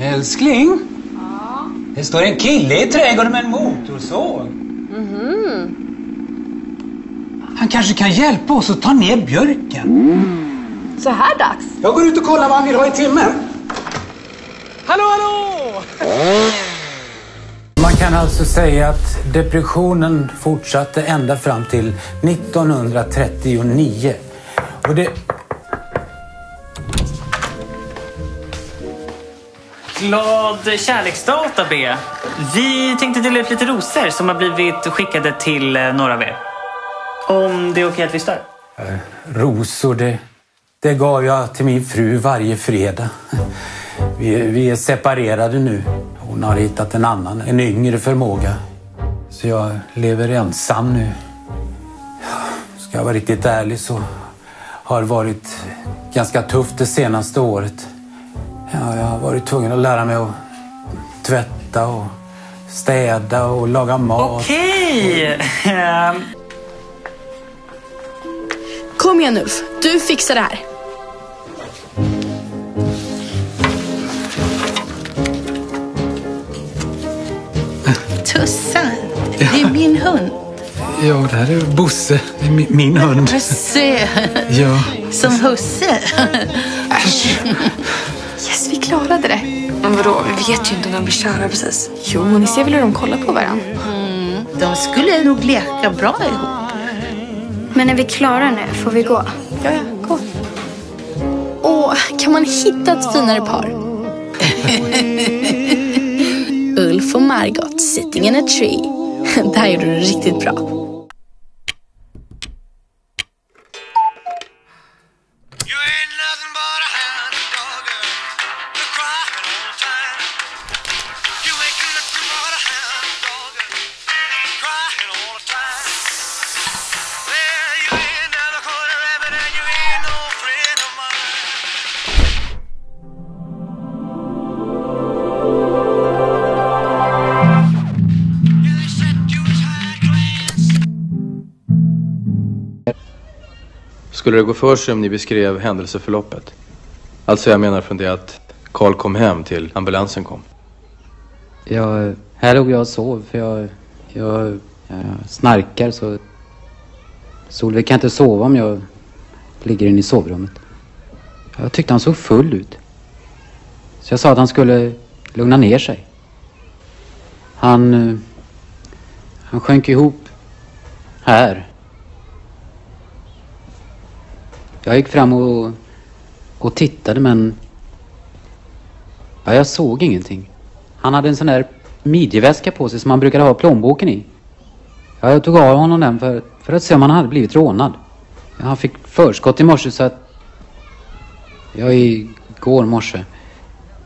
Älskling? Ja? Det står en kille i trädgården med en motorsåg. Mhm. Han kanske kan hjälpa oss att ta ner björken. Så här dags? Jag går ut och kollar vad han vill ha i timmen. Hallå, hallå! Man kan alltså säga att depressionen fortsatte ända fram till 1939. Och det... Glad kärleksdag B. Vi tänkte dela ut lite rosor som har blivit skickade till eh, några av er. Om det är okej att vi stör? Eh, rosor, det, det gav jag till min fru varje fredag. Vi, vi är separerade nu. Hon har hittat en annan, en yngre förmåga. Så jag lever ensam nu. Ska jag vara riktigt ärlig så har det varit ganska tufft det senaste året. Ja, jag har varit tvungen att lära mig att tvätta och städa och laga mat. Okej! Ehm. Kom igen Ulf, du fixar det här. Tussan, det är min hund. Ja, det här är Bosse, det är min, min hund. Bosse, Ja. som husse. Yes, vi klarade det. Men vadå, vi vet ju inte om de blir kära precis. Jo, ni ser väl hur de kollar på varandra? De skulle nog leka bra ihop. Men är vi klara nu? Får vi gå? Ja, ja, gå. Åh, kan man hitta ett finare par? Ulf och Margot sitting in a tree. Där gjorde du riktigt bra. Skulle det gå för sig om ni beskrev händelseförloppet? Alltså jag menar från det att Karl kom hem till ambulansen kom. Jag, här låg jag och sov för jag, jag, jag snarkar så Solveig kan inte sova om jag ligger inne i sovrummet. Jag tyckte han såg full ut. Så jag sa att han skulle lugna ner sig. Han, eh, han sjönk ihop här. Jag gick fram och, och tittade men ja, jag såg ingenting. Han hade en sån där midjeväska på sig som han brukade ha plånboken i. Ja, jag tog av honom den för, för att se om han hade blivit rånad. Ja, han fick förskott i morse så att... Ja, igår morse.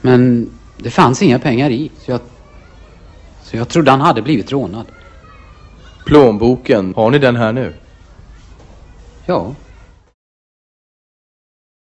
Men det fanns inga pengar i. Så jag, så jag trodde han hade blivit rånad. Plånboken, har ni den här nu? Ja,